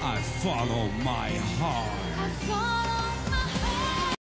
I follow my heart.